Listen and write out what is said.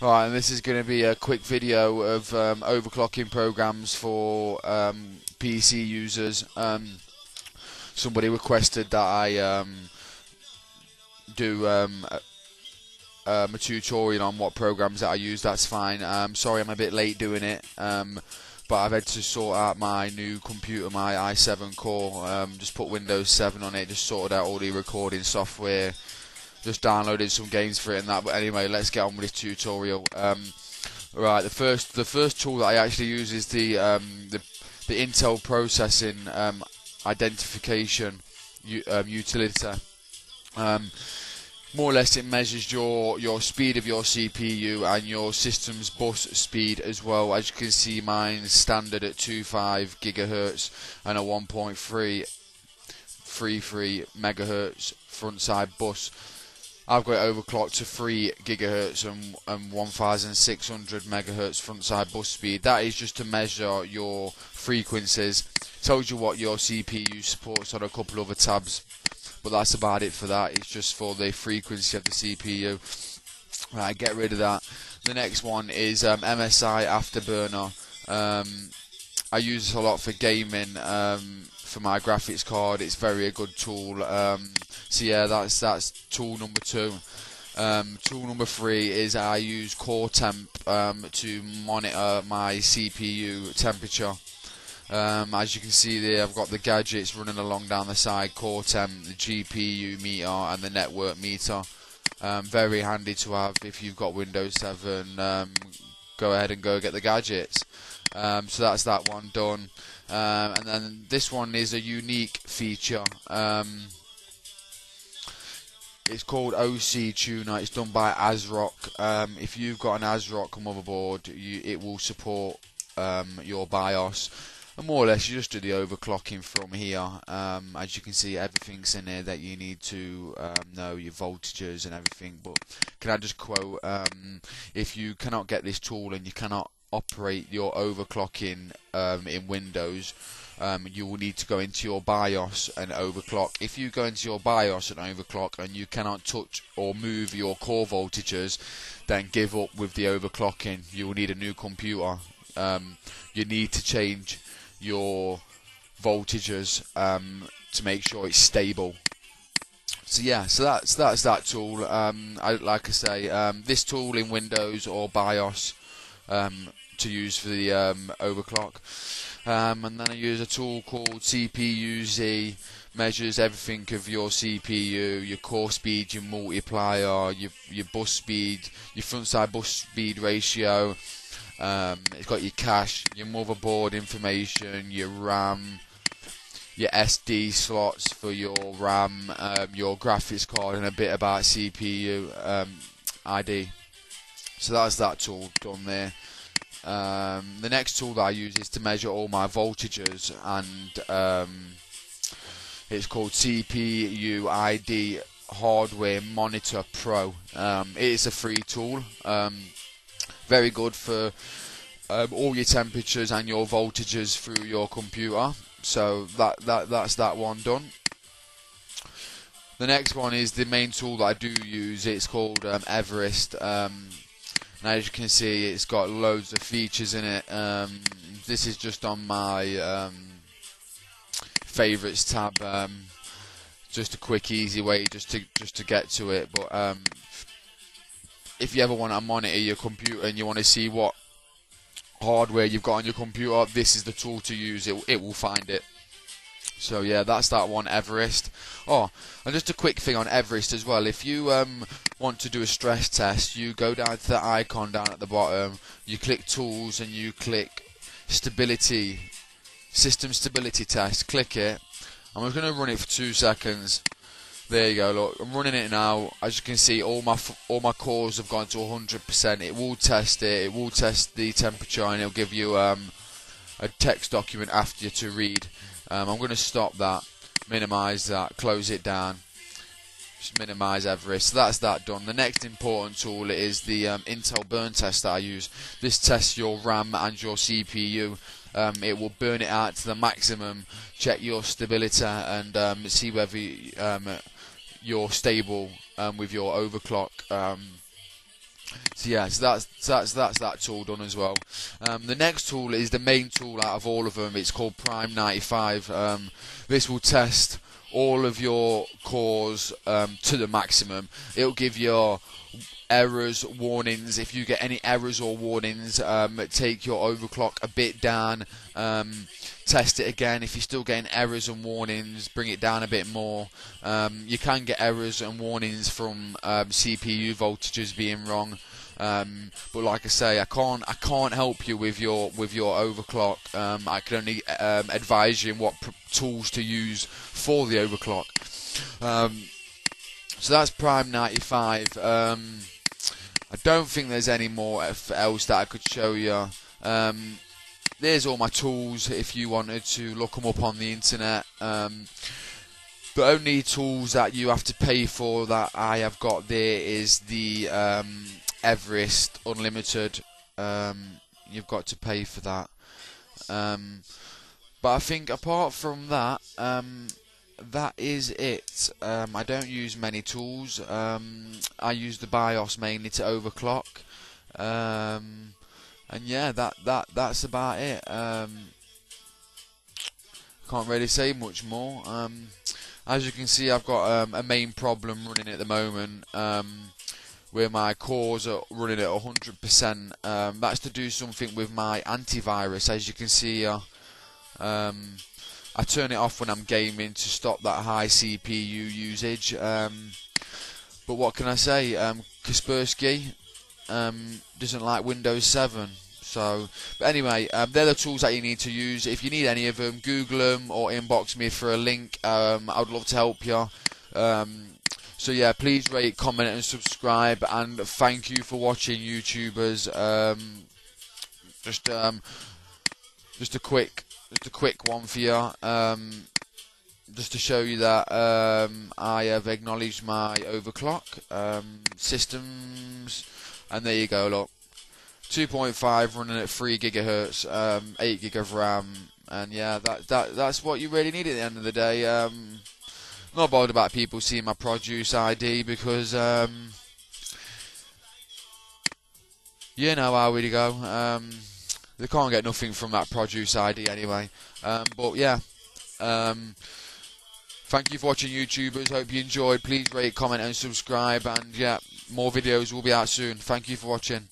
Right, and this is going to be a quick video of um, overclocking programs for um, PC users. Um, somebody requested that I um, do um, a, um, a, tutorial on what programs that I use. That's fine. Um, sorry, I'm a bit late doing it, but I've had to sort out my new computer, my i7 core. just put Windows 7 on it, just sorted out all the recording software just downloaded some games for it and that. But anyway, let's get on with this tutorial. Um, right, the first the first tool that I actually use is the um, the, the Intel processing um, identification um, utility. Um, more or less, it measures your your speed of your CPU and your system's bus speed as well. As you can see, mine's standard at 2.5 gigahertz and a 1.3 megahertz front side bus. I've got it overclocked to 3 gigahertz and, and 1600 megahertz frontside bus speed. That is just to measure your frequencies. Tells you what your CPU supports on a couple other tabs, but that's about it for that. It's just for the frequency of the CPU. Right, get rid of that. The next one is um, MSI Afterburner. Um, I use this a lot for gaming. Um, for my graphics card. It's very a good tool. Um, so yeah, that's that's tool number two. Um, tool number three is I use Core Temp um, to monitor my CPU temperature. Um, as you can see there, I've got the gadgets running along down the side, Core Temp, the GPU meter, and the network meter. Um, very handy to have if you've got Windows 7. Um, go ahead and go get the gadgets. Um, so that's that one done. Um, and then this one is a unique feature. Um, it's called OC Tuner. It's done by ASRock. Um, if you've got an ASRock motherboard, you, it will support um, your BIOS. And more or less, you just do the overclocking from here. Um, as you can see, everything's in there that you need to um, know, your voltages and everything. But can I just quote, if you cannot get this tool and you cannot operate your overclocking um, in Windows, um, you will need to go into your BIOS and overclock. If you go into your BIOS and overclock and you cannot touch or move your core voltages, then give up with the overclocking. You will need a new computer. Um, you need to change your voltages um, to make sure it's stable. So yeah, so that's that's that tool. Um, I, like I say, um, this tool in Windows or BIOS um, to use for the um, overclock. Um, and then I use a tool called CPU-Z, measures everything of your CPU, your core speed, your multiplier, your your bus speed, your front side bus speed ratio. Um, it's got your cache, your motherboard information, your RAM, your SD slots for your RAM, um, your graphics card, and a bit about CPU um, ID. So that's that tool done there. Um, the next tool that I use is to measure all my voltages, and um, it's called CPU ID Hardware Monitor Pro. Um, it is a free tool, um, very good for um, all your temperatures and your voltages through your computer. So that that that's that one done. The next one is the main tool that I do use. It's called um, Everest. Um, and as you can see, it's got loads of features in it. Um, this is just on my um, favorites tab. Um, just a quick, easy way just to just to get to it. But um, if you ever want to monitor your computer and you want to see what hardware you've got on your computer, this is the tool to use. It it will find it. So yeah, that's that one, Everest. Oh, and just a quick thing on Everest as well. If you um, want to do a stress test, you go down to the icon down at the bottom, you click Tools, and you click Stability, System Stability Test. Click it. I'm just going to run it for two seconds. There you go. Look, I'm running it now. As you can see, all my all my cores have gone to 100%. It will test it. It will test the temperature, and it'll give you um, a text document after you to read. Um, I'm going to stop that, minimize that, close it down, just minimize Everest. So that's that done. The next important tool is the um, Intel burn test that I use. This tests your RAM and your CPU. Um, it will burn it out to the maximum, check your stability, and um, see whether um, you're stable um, with your overclock. Um, So yeah, so that's that's that's that tool done as well. Um, the next tool is the main tool out of all of them. It's called Prime 95. Um, this will test all of your cores um, to the maximum. It'll give you errors, warnings. If you get any errors or warnings, um, take your overclock a bit down. Um, test it again. If you're still getting errors and warnings, bring it down a bit more. Um, you can get errors and warnings from um, CPU voltages being wrong. Um, but like I say, I can't I can't help you with your with your overclock. Um, I can only um, advise you in what pr- tools to use for the overclock. Um, so that's Prime 95. Um, I don't think there's any more else that I could show you. Um, there's all my tools if you wanted to look them up on the internet. The only tools that you have to pay for that I have got there is the um, Everest Unlimited. Um, you've got to pay for that. Um, but I think apart from that, um, that is it. Um, I don't use many tools. Um, I use the BIOS mainly to overclock. Um, and yeah, that that that's about it. Um, can't really say much more. Um, as you can see, I've got um, a main problem running at the moment. Where my cores are running at 100%. that's to do something with my antivirus. As you can see, uh, I turn it off when I'm gaming to stop that high CPU usage. Um, but what can I say? Um, Kaspersky um, doesn't like Windows 7. So, but anyway, um, they're the tools that you need to use. If you need any of them, Google them or inbox me for a link. Um, I would love to help you. So yeah, please rate, comment, and subscribe. And thank you for watching, YouTubers. Um, just um, just a quick just a quick one for you. Um, just to show you that um, I have acknowledged my overclock um, systems, and there you go. Look, 2.5 running at 3 gigahertz, um, 8 gig of RAM, and yeah, that that that's what you really need at the end of the day. Um, not bothered about people seeing my product ID because um, you know how we go. Um, they can't get nothing from that product ID anyway. Um, but yeah, um, thank you for watching, YouTubers. Hope you enjoyed. Please rate, comment, and subscribe. And yeah, more videos will be out soon. Thank you for watching.